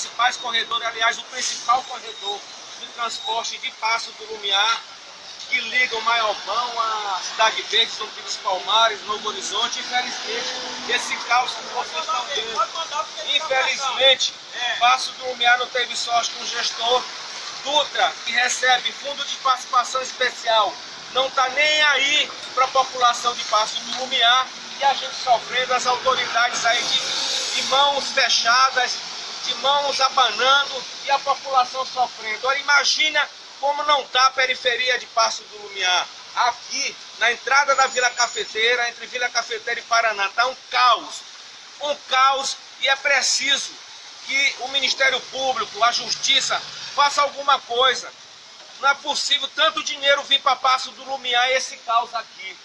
principais corredores, aliás, o principal corredor de transporte de Passo do Lumiar, que liga o Maiobão à Cidade Verde, São dos Palmares, Novo Horizonte. Infelizmente, esse caos que vocês estão vendo. Infelizmente, Passo do Lumiar não teve sorte com o gestor. Dutra, que recebe fundo de participação especial, não está nem aí para a população de Passo do Lumiar e a gente sofrendo, as autoridades aí de, de mãos fechadas, de mãos abanando e a população sofrendo. Olha, imagina como não está a periferia de Passo do Lumiar. Aqui, na entrada da Vila Cafeteira, entre Vila Cafeteira e Paraná, está um caos. Um caos e é preciso que o Ministério Público, a Justiça, faça alguma coisa. Não é possível tanto dinheiro vir para Passo do Lumiar e esse caos aqui.